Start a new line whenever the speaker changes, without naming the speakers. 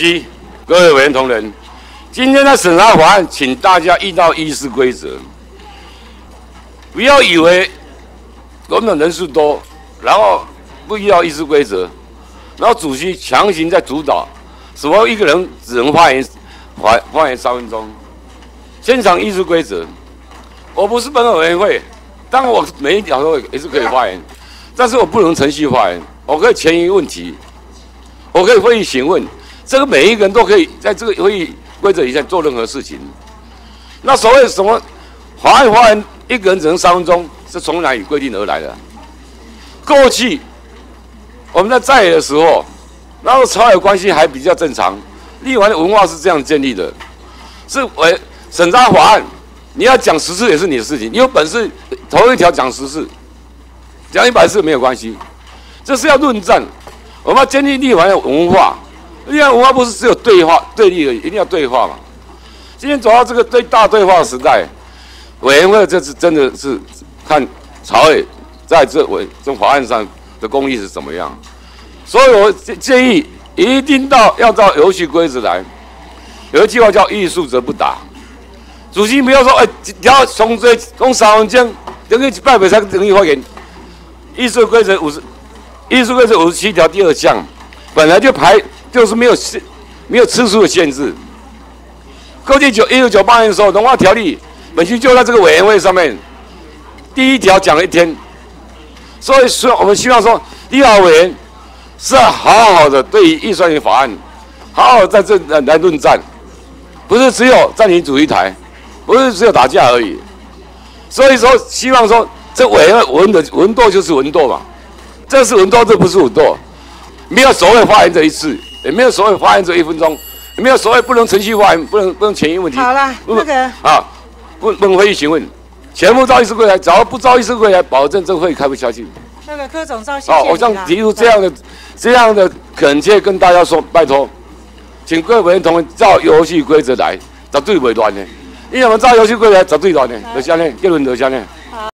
席，各位委员同仁，今天的审查法案，请大家依照议事规则，不要以为我们人数多，然后不依照议事规则，然后主席强行在主导，什么一个人只能发言发发言三分钟，现场议事规则，我不是本委员会，当然我每一条都也是可以发言，但是我不能程序发言，我可以前移问题，我可以会议询问。这个每一个人都可以在这个会议规则以下做任何事情。那所谓什么法案发言一个人只能三分钟，是从哪里规定而来的？过去我们在在野的时候，那时候朝野关系还比较正常，立法的文化是这样建立的。是为审查法案，你要讲十次也是你的事情，你有本事头一条讲十次，讲一百次没有关系。这是要论战，我们要建立立法的文化。因为文化不是只有对话对立而已，一定要对话嘛。今天走到这个对大对话时代，委员会这次真的是看朝野在这委这法案上的功力是怎么样。所以我建议一定到要照游戏规则来。有一句话叫“艺术则不打”，主席不要说哎，要从这从三分钟等于一百倍才等于发言。艺术规则五十，艺术规则五十七条第二项本来就排。就是没有限，没有次数的限制。过去九一九九八年的时候，农化条例本身就在这个委员会上面，第一条讲了一天。所以说，我们希望说，立法委员是要好好的对于预算法案，好好在这来论战，不是只有暂停主席台，不是只有打架而已。所以说，希望说，这委员文的文斗就是文斗嘛，这是文斗，这不是文斗，没有所谓发言这一次。也没有所谓发言只一分钟，也没有所谓不能程序发言，不能不能前因问题。
好了，那个
啊，问问会议询问，全部照议事规来，只要不照议事规来，保证这个会议开不下去。
那个柯总召，谢谢
我想提出这样的这样的恳切跟大家说，拜托，请各位委员同仁照游戏规则来，绝对不会乱的。因为我们照游戏规则绝对乱的，就这样呢，结论就这样呢。